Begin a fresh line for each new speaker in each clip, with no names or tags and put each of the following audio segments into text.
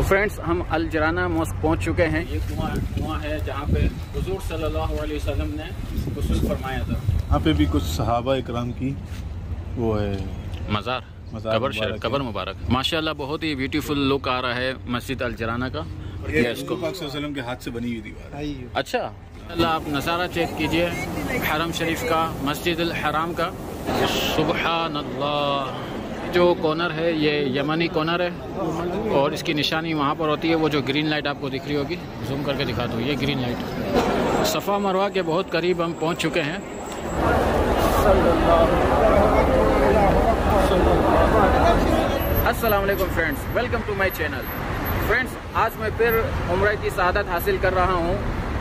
तो फ्रेंड्स हम अल जराना मॉस्क पहुँच चुके हैं। ये कुआँ कुआँ है जहाँ पे हुजूर सल्लल्लाहु अलैहि वसल्लम ने गुस्ल फरमाया था।
यहाँ पे भी कुछ सहाबा इकराम की वो है
मज़ार
मज़ार
कबर
मुबारक है।
कबर मुबारक। माशाल्लाह बहुत ही ब्यूटीफुल लुक आ रहा है मस्जिद अल जराना का
ये
इसको
पाक सल्लल्लाहु अलैहि वसल्लम के हाथ से बनी हुई दीवार है।
अच्छा अल्लाह आप नज़ारा चेक कीजिए। हरम शरीफ का मस्जिद अल हराम का। अल्लाह जो कॉर्नर है, ये यमनी कॉर्नर है और इसकी निशानी वहाँ पर होती है, वो जो ग्रीन लाइट आपको दिख रही होगी जूम करके दिखा दो, ये ग्रीन लाइट सफ़ा मरवा के बहुत करीब हम पहुँच चुके हैं। अस्सलाम वालेकुम friends welcome to my channel friends आज मैं फिर उम्र की शहादत हासिल कर रहा हूँ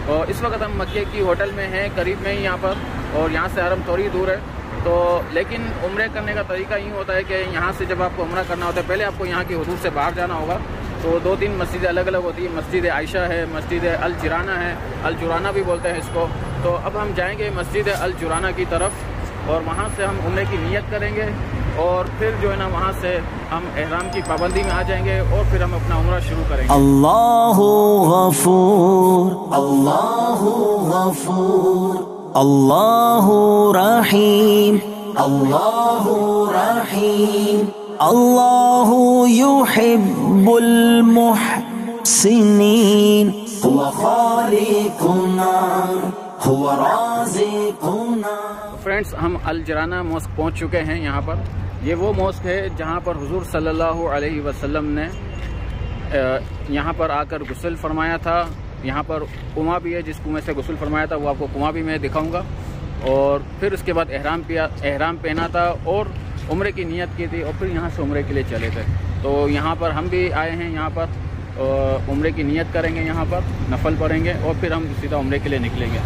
और इस वक्त हम मक्के की होटल में हैं, करीब में ही यहाँ पर और यहाँ से हरम थोड़ी दूर है। तो लेकिन उम्र करने का तरीका यूँ होता है कि यहाँ से जब आपको उम्र करना होता है, पहले आपको यहाँ की हदूद से बाहर जाना होगा। तो दो तीन मस्जिदें अलग अलग होती हैं। मस्जिद आयशा है, मस्जिद अल जुराना है। अल जुराना भी बोलते हैं इसको। तो अब हम जाएँगे मस्जिद अल जुराना की तरफ़ और वहाँ से हम उम्र की नीयत करेंगे और फिर जो है ना वहाँ से हम एहराम की पाबंदी में आ जाएँगे और फिर हम अपना उम्र शुरू करेंगे।
अल्लाह अल्लाह अल्लाहु रहीम अल्लाहु रहीम अल्लाहु युहिब्बुल मुहसिनीन हुवा खालिकुना हुवा राज़िकुना
फ्रेंड्स हम अल जराना मॉस्क पहुँच चुके हैं यहाँ पर। ये वो मॉस्क है जहाँ पर हुजूर सल्लल्लाहु अलैहि वसल्लम ने यहाँ पर आकर गुस्ल फरमाया था। यहाँ पर कुआँ भी है जिस कुएँ से गसल फरमाया था, वो आपको कुआँ भी मैं दिखाऊँगा। और फिर उसके बाद एहराम पिया एहराम पहना था और उम्र की नीयत की थी और फिर यहाँ से उम्र के लिए चले थे तो यहाँ पर हम भी आए हैं यहाँ पर उम्र की नीयत करेंगे यहाँ पर, नफल पढ़ेंगे और फिर हम सीधा उम्र के लिए निकलेंगे।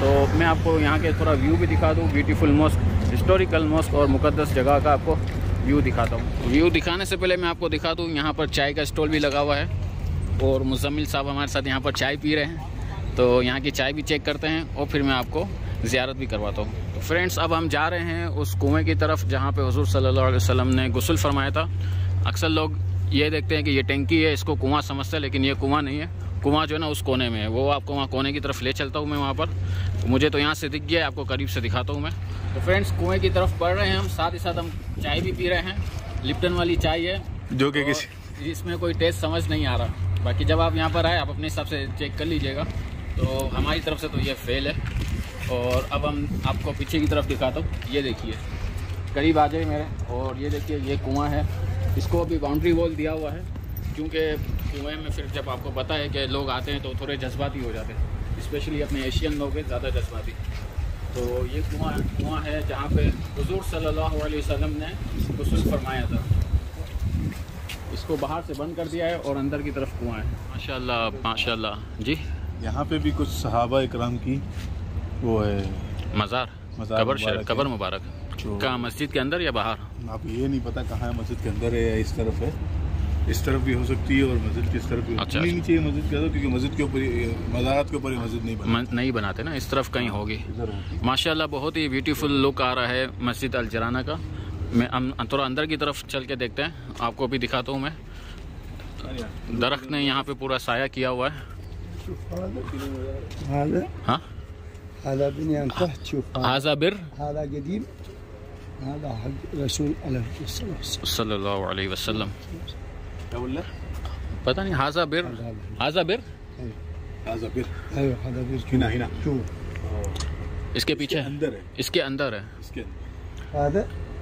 तो मैं आपको यहाँ के थोड़ा व्यू भी दिखा दूँ ब्यूटीफुल मॉस्क हिस्टोरिकल मॉस्क और मुकदस जगह का आपको व्यू दिखाता हूँ। व्यू दिखाने से पहले मैं आपको दिखा दूँ, यहाँ पर चाय का स्टॉल भी लगा हुआ है। और मुजम्मिल साहब हमारे साथ यहाँ पर चाय पी रहे हैं। तो यहाँ की चाय भी चेक करते हैं और फिर मैं आपको ज़ियारत भी करवाता हूँ। तो फ्रेंड्स अब हम जा रहे हैं उस कुएँ की तरफ़ जहाँ पे हजूर सल्लल्लाहु अलैहि वसल्लम ने गसल फरमाया था। अक्सर लोग ये देखते हैं कि ये टैंकी है इसको कुआँ समझते हैं लेकिन ये कुआँ नहीं है। कुआँ जो है ना उस कोने में है। वो आपको वहाँ कोने की तरफ़ ले चलता हूँ मैं वहाँ पर। मुझे तो यहाँ से दिख गया है आपको करीब से दिखाता हूँ मैं। तो फ्रेंड्स कुएँ की तरफ़ बढ़ रहे हैं हम। साथ ही साथ हम चाय भी पी रहे हैं। लिप्टन वाली चाय है।
जो कि किसी
इसमें कोई टेस्ट समझ नहीं आ रहा। बाकी जब आप यहाँ पर आए, आप अपने हिसाब से चेक कर लीजिएगा। तो हमारी तरफ़ से तो ये फेल है। और अब हम आपको पीछे की तरफ़ दिखाता हूँ। ये देखिए, करीब आ जाए मेरे। और ये देखिए, ये कुआँ है। इसको अभी बाउंड्री वॉल दिया हुआ है। क्योंकि कुएँ में फिर जब आपको पता है कि लोग आते हैं तो थोड़े जज्बाती हो जाते हैं। स्पेशली अपने एशियन लोग हैं, ज़्यादा जज्बाती। तो ये कुआँ कुआँ है जहाँ पे हजूर अलैहि वसल्लम ने गुस्ल फरमाया था। इसको बाहर से बंद कर दिया है और अंदर की तरफ़ कुआँ है। माशाल्लाह माशाल्लाह। जी?
यहाँ पे भी कुछ सहाबा इकराम की वो है।
मज़ार।
मज़ार
कबर
मुबारक
कबर मुबारक। कहाँ मस्जिद के अंदर या बाहर?
आप ये नहीं पता कहाँ है मस्जिद के अंदर है या इस तरफ़ है। इस तरफ़ भी हो सकती है और मस्जिद की इस तरफ़ भी
अच्छा,
नहीं चाहिए मस्जिद के अंदर क्योंकि मस्जिद के ऊपर मज़ारात के ऊपर मस्जिद नहीं बना।
म- नहीं बनाते ना इस तरफ़ कहीं होगी। माशाल्लाह बहुत ही ब्यूटीफुल लुक आ रहा है मस्जिद अल जराना का। मैं थोड़ा अंदर की तरफ़ चल के देखते हैं। आपको भी दिखाता हूँ मैं। दरख्त ने यहाँ पे पूरा साया किया हुआ है। हाँ? पता नहीं हाजा बिर? हाजा बिर। इसके पीछे
अंदर है।
इसके अंदर है।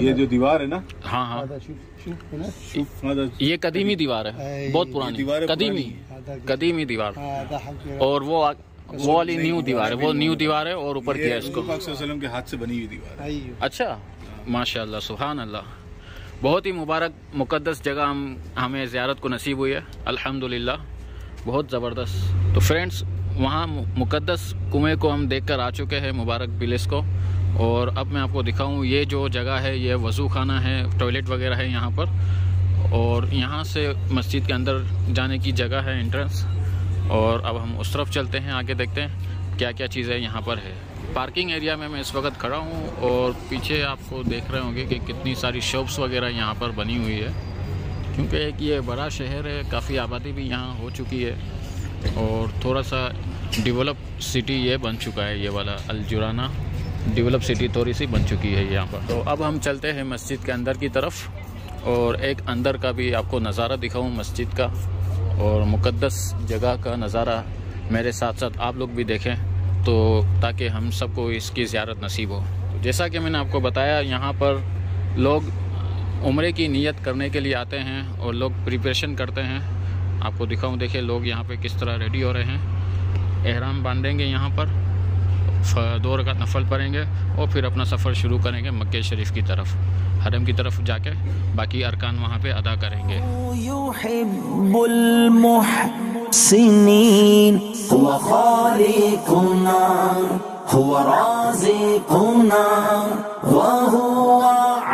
ये जो दीवार है ना
हाँ हाँ ये कदीमी दीवार है बहुत पुरानी
दीवार
कदीमी कदीमी दीवार और वो वो वाली न्यू दीवार है वो न्यू दीवार है और ऊपर किया इसको
के हाथ से बनी हुई दीवार है
अच्छा माशाल्लाह सुबहान अल्लाह बहुत ही मुबारक मुकद्दस जगह हम हमें ज़्यारत को नसीब हुई है अल्हम्दुलिल्लाह बहुत ज़बरदस्त। तो फ्रेंड्स, वहाँ मुकद्दस कुएँ को हम देख कर आ चुके हैं, मुबारक विलेज को। और अब मैं आपको दिखाऊँ, ये जो जगह है, ये वज़ू खाना है, टॉयलेट वगैरह है यहाँ पर। और यहाँ से मस्जिद के अंदर जाने की जगह है एंट्रेंस और अब हम उस तरफ़ चलते हैं, आगे देखते हैं क्या क्या चीज़ें यहाँ पर है। पार्किंग एरिया में मैं इस वक्त खड़ा हूँ और पीछे आपको देख रहे होंगे कि कितनी सारी शॉप्स वगैरह यहाँ पर बनी हुई है। क्योंकि एक ये बड़ा शहर है, काफ़ी आबादी भी यहाँ हो चुकी है और थोड़ा सा डेवलप सिटी ये बन चुका है, ये वाला अलजुराना डेवलप सिटी थोड़ी सी बन चुकी है यहाँ पर। तो अब हम चलते हैं मस्जिद के अंदर की तरफ़ और एक अंदर का भी आपको नज़ारा दिखाऊँ मस्जिद का और मुक़दस जगह का नज़ारा मेरे साथ साथ आप लोग भी देखें तो ताकि हम सबको इसकी ज़्यारत नसीब हो। तो जैसा कि मैंने आपको बताया, यहाँ पर लोग उम्र की नीयत करने के लिए आते हैं और लोग प्रिपरेशन करते हैं। आपको दिखाऊँ, देखिए लोग यहाँ पे किस तरह रेडी हो रहे हैं। एहराम बांधेंगे यहाँ पर दो रखा नफल पढ़ेंगे और फिर अपना सफ़र शुरू करेंगे मक्के शरीफ की तरफ़। हरम की तरफ़ जाके बाकी अरकान वहाँ पे अदा करेंगे।
हुआ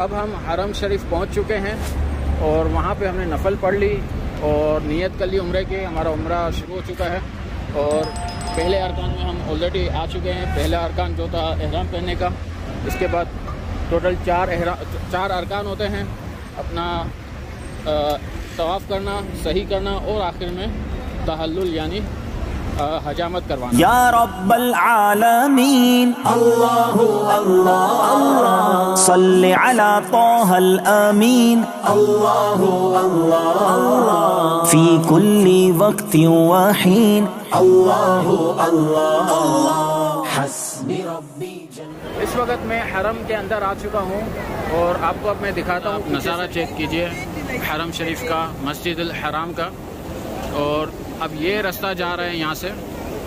अब हम हरम शरीफ पहुंच चुके हैं और वहाँ पे हमने नफल पढ़ ली और नियत कर ली उम्र की हमारा उम्र शुरू हो चुका है और पहले अरकान में हम ऑलरेडी आ चुके हैं पहला अरकान जो था एहराम पहनने का इसके बाद टोटल चार एहरा चार अरकान होते हैं अपना तवाफ़ करना सही करना और आखिर में तहल्लुल यानी हजामत करवाना।
या रब्बल आलमीन। अल्लाह अल्लाह। अला अमीन। अल्लाह अल्लाह। फ़ी कुल्ली वहीन। अल्लाह अल्लाह। हस्बी रब्बी
इस वक्त मैं हरम के अंदर आ चुका हूँ और आपको अब मैं दिखाता हूँ नज़ारा चेक कीजिए हरम शरीफ का मस्जिद हराम का। और अब ये रास्ता जा रहे हैं यहाँ से,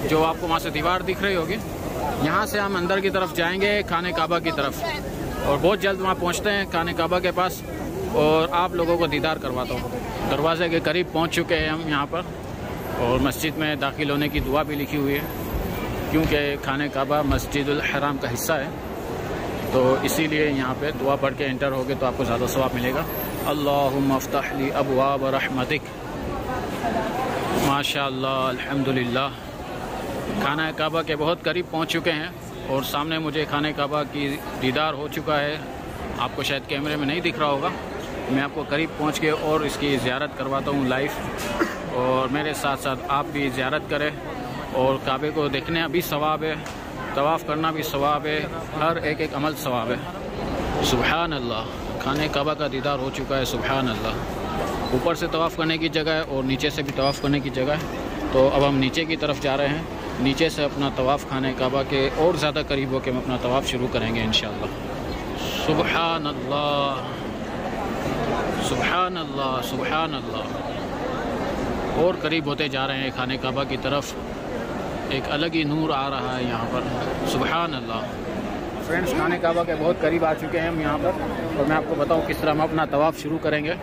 जो आपको वहाँ से दीवार दिख रही होगी। यहाँ से हम अंदर की तरफ़ जाएँगे, खाने काबा की तरफ़। और बहुत जल्द वहाँ पहुँचते हैं खाने काबा के पास, और आप लोगों को दीदार करवाता हूँ। दरवाजे के करीब पहुँच चुके हैं हम यहाँ पर, और मस्जिद में दाखिल होने की दुआ भी लिखी हुई है, क्योंकि खाने काबा मस्जिद हराम का हिस्सा है। तो इसीलिए यहाँ पे दुआ पढ़ के एंटर होगे तो आपको ज़्यादा सवाब मिलेगा। अल्लाह मफ्तली अबवा रहमतिक। माशा अल्हम्दुलिल्लाह। खाना काबा के बहुत करीब पहुँच चुके हैं और सामने मुझे खाने काबा की दीदार हो चुका है। आपको शायद कैमरे में नहीं दिख रहा होगा। मैं आपको करीब पहुँच के और इसकी ज़्यारत करवाता हूँ लाइव और मेरे साथ साथ आप भी ज़्यारत करें और काबे को देखने भी सवाब है, तवाफ़ करना भी सवाब है, हर एक एक अमल सवाब है। सुबहान अल्लाह खाने काबा का दीदार हो चुका है सुबहान अल्लाह ऊपर से तवाफ़ करने की जगह है और नीचे से भी तवाफ़ करने की जगह है। तो अब हम नीचे की तरफ़ जा रहे हैं। नीचे से अपना तवाफ़ खाने काबा के और ज़्यादा करीब होकर हम अपना तवाफ़ शुरू करेंगे इन सुबहान अल्लाह सुबहान अल्लाह और करीब होते जा रहे हैं खाने काबा की तरफ़। एक अलग ही नूर आ रहा है यहाँ पर। सुबहान अल्लाह फ्रेंड्स खाने काबा के बहुत करीब आ चुके हैं हम यहाँ पर। और मैं आपको बताऊँ किस तरह हम अपना तवाफ़ शुरू करेंगे।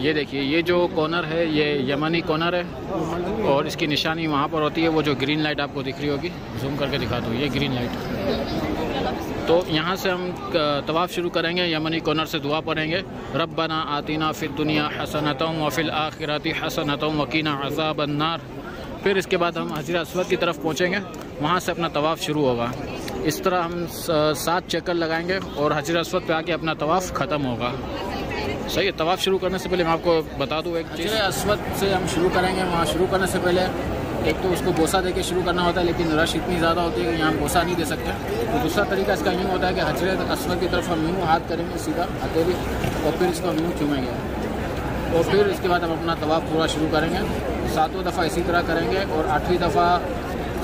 ये देखिए, ये जो कॉर्नर है, ये यमनी कॉर्नर है और इसकी निशानी वहाँ पर होती है, वो जो ग्रीन लाइट आपको दिख रही होगी जूम करके दिखा दूँ ये ग्रीन लाइट तो यहाँ से हम तवाफ़ शुरू करेंगे यमनी कॉर्नर से दुआ पढ़ेंगे। रब्बना आतीना फिर दुनिया हसनतम वफ़िल आखिरती हसनतम वकीना अज़ाब अन्नार फिर इसके बाद हम हजर असवद की तरफ़ पहुँचेंगे, वहाँ से अपना तवाफ़ शुरू होगा। इस तरह हम सात चक्कर लगाएँगे और हजर असवद पे आके अपना तवाफ़ ख़त्म होगा। सही है, तवाफ़ शुरू करने से पहले मैं आपको बता दूँ एक चीज़। असवद से हम शुरू करेंगे, वहाँ शुरू करने से पहले एक तो उसको बोसा दे के शुरू करना होता है, लेकिन रश इतनी ज़्यादा होती है कि यहाँ बोसा नहीं दे सकते। तो दूसरा तरीका इसका यूँ होता है कि हज़रत असवद की तरफ़ हम यूँ हाथ करेंगे सीधा हथेली और फिर इसको हम यूँ चूमेंगे। और फिर इसके बाद हम अपना तवाफ़ पूरा शुरू करेंगे। सातों दफ़ा इसी तरह करेंगे और आठवीं दफ़ा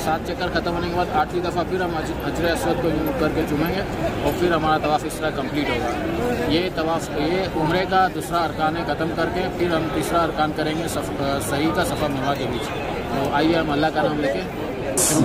सात चक्कर ख़त्म होने के बाद आठवीं दफ़ा फिर हम हजर असवद को यूँ करके चूमेंगे और फिर हमारा तवाफ़ इस तरह कंप्लीट होगा ये तवाफ़ ये उम्र का दूसरा अरकान ख़त्म करके फिर हम तीसरा अरकान करेंगे सफ, सही का सफ़र मरवा के बीच तो आइए हम अल्लाह का नाम लेके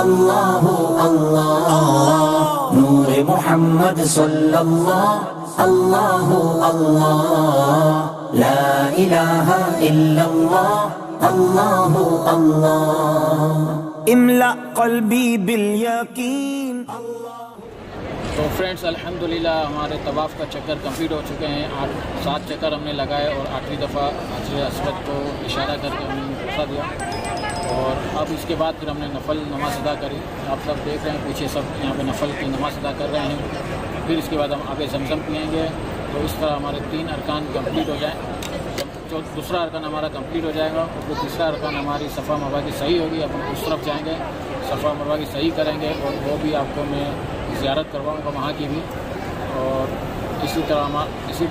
अल्लाह अल्लाह नूर ला
तो फ्रेंड्स अल्हम्दुलिल्लाह हमारे तवाफ़ का चक्कर कंप्लीट हो चुके हैं। आठ, सात चक्कर हमने लगाए और आठवीं दफ़ा हजर असरत को इशारा करके हमने भरोसा दिया। और अब इसके बाद फिर हमने नफल नमाज़ अदा करी। आप सब देख रहे हैं, पीछे सब यहाँ पे नफल की नमाज़ अदा कर रहे हैं। फिर इसके बाद हम आगे जमजम पियेंगे। तो इस तरह हमारे तीन अरकान कंप्लीट हो जाए। जो दूसरा अरकान हमारा कंप्लीट हो जाएगा और फिर तीसरा अरकान हमारी सफ़ा मरवा की सही होगी अब उस तरफ़ जाएँगे, सफ़ा मरवा की सही करेंगे और वो भी आपको मैं ज़्यारत करवाऊँगा वहाँ की भी। और इसी इसी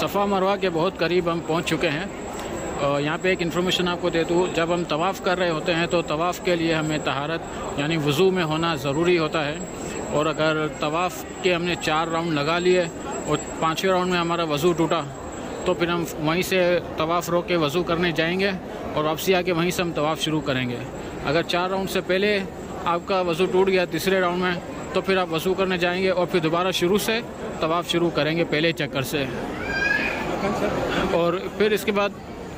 सफ़ा मरवा के बहुत करीब हम पहुँच चुके हैं। यहाँ पे एक इन्फॉर्मेशन आपको दे दूँ, जब हम तवाफ़ कर रहे होते हैं तो तवाफ़ के लिए हमें तहारत, यानी वज़ू में होना ज़रूरी होता है। और अगर तवाफ़ के हमने चार राउंड लगा लिए, और पाँचवें राउंड में हमारा वज़ू टूटा तो फिर हम वहीं से तवाफ़ रोक के वज़ू करने जाएँगे, और वापसी आके वहीं से हम तवाफ़ शुरू करेंगे। अगर चार राउंड से पहले आपका वज़ू टूट गया तीसरे राउंड में तो फिर आप वज़ू करने जाएँगे, और फिर दोबारा शुरू से तवाफ़ शुरू करेंगे पहले चक्कर से। और फिर इसके बाद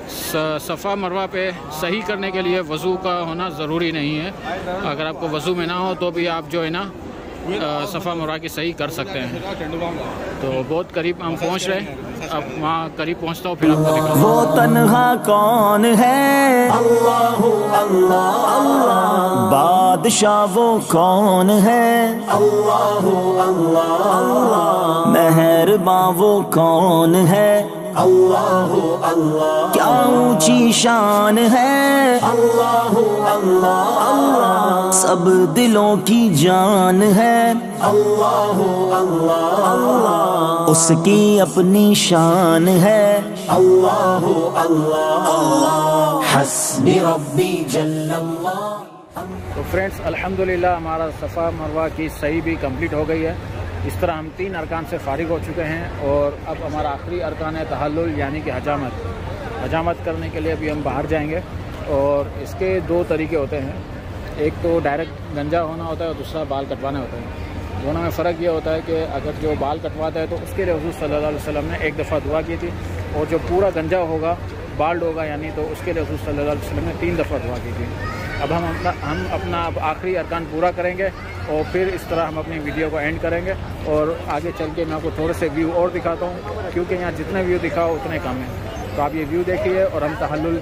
सफ़ा मरवा पे सही करने के लिए वज़ू का होना ज़रूरी नहीं है। अगर आपको वज़ू में ना हो तो भी आप जो है ना सफ़ा मरवा की सही कर सकते हैं। तो बहुत करीब हम पहुँच रहे हैं। अब वहाँ करीब पहुँचता हूँ फिर आपको
वो तन्हा कौन है? अल्लाह अल्लाह। अल्लाह बादशाह वो कौन है? अल्लाह अल्लाह। अल्लाह मेहरबान वो कौन है? अल्लाह अल्लाह। क्या ऊँची शान है? अल्लाह अल्लाह। अल्लाह सब दिलों की जान है। अल्लाह अल्लाह। अल्लाह उसकी अपनी शान है। अल्लाह अल्लाह। अल्लाह हस्बी रब्बी जल्लल्लाह।
तो फ्रेंड्स अल्हम्दुलिल्लाह हमारा सफ़ा मरवा की सही भी कंप्लीट हो गई है। इस तरह हम तीन अरकान से फारिग हो चुके हैं और अब हमारा आखिरी अरकान है तहल्लुल, यानी कि हजामत। हजामत करने के लिए अभी हम बाहर जाएँगे और इसके दो तरीके होते हैं। एक तो डायरेक्ट गंजा होना होता है और दूसरा बाल कटवाना होता है। दोनों में फ़र्क ये होता है कि अगर जो बाल कटवाता है तो उसके लिए सल्लल्लाहु अलैहि वसल्लम ने एक दफ़ा दुआ की थी और जो पूरा गंजा होगा बाल्ड होगा यानी तो उसके लिए सल्लल्लाहु अलैहि वसल्लम ने तीन दफ़ा दुआ की थी। अब हम अपना हम अपना अब आखिरी अरकान पूरा करेंगे और फिर इस तरह हम अपनी वीडियो को एंड करेंगे और आगे चल के मैं आपको थोड़े से व्यू और दिखाता हूँ क्योंकि यहाँ जितने व्यू दिखाओ उतने कम हैं तो आप ये व्यू देखिए और हम तहल्लुल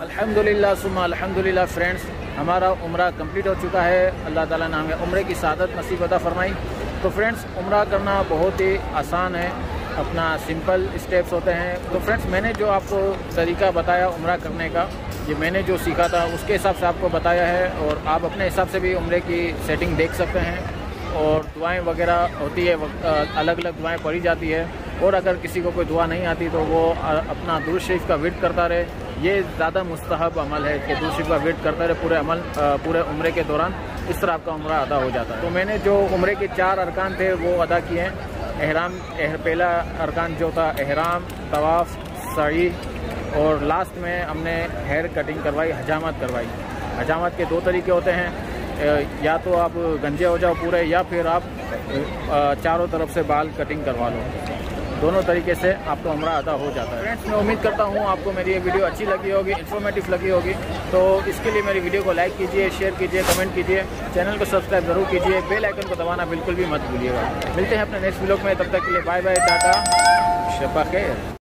अल्हम्दुलिल्लाह सुमा अल्हम्दुलिल्लाह फ्रेंड्स हमारा उम्र कंप्लीट हो चुका है। अल्लाह ताला ने हमें उम्र की सादत नसीब अदा फरमाई। तो फ्रेंड्स उम्र करना बहुत ही आसान है। अपना सिंपल स्टेप्स होते हैं। तो फ्रेंड्स मैंने जो आपको तरीका बताया उम्र करने का, ये मैंने जो सीखा था, उसके हिसाब से आपको बताया है और आप अपने हिसाब से भी उम्र की सेटिंग देख सकते हैं और दुआएँ वगैरह होती है अलग अलग दुआएँ पड़ी जाती है। और अगर किसी को कोई दुआ नहीं आती तो वो अपना दूर शरीफ का विट करता रहे। ये ज़्यादा मुस्तहब अमल है कि दूर शरीफ का वेट करता रहे पूरे अमल पूरे उम्र के दौरान इस तरह आपका उम्र अदा हो जाता है। तो मैंने जो उम्र के चार अरकान थे वो अदा किए हैं। एहराम एह, पहला अरकान जो था एहराम तवाफ़ सही और लास्ट में हमने हेयर कटिंग करवाई हजामत करवाई। हजामत के दो तरीके होते हैं। या तो आप गंजे हो जाओ पूरे या फिर आप चारों तरफ़ से बाल कटिंग करवा लो। दोनों तरीके से आपको हमरा अदा हो जाता है। फ्रेंड्स मैं उम्मीद करता हूँ आपको मेरी ये वीडियो अच्छी लगी होगी इन्फॉर्मेटिव लगी होगी। तो इसके लिए मेरी वीडियो को लाइक कीजिए शेयर कीजिए कमेंट कीजिए। चैनल को सब्सक्राइब ज़रूर कीजिए। बेल आइकन को दबाना बिल्कुल भी मत भूलिएगा। मिलते हैं अपने नेक्स्ट ब्लॉग में। तब तक के लिए बाय बाय टाटा। खैर।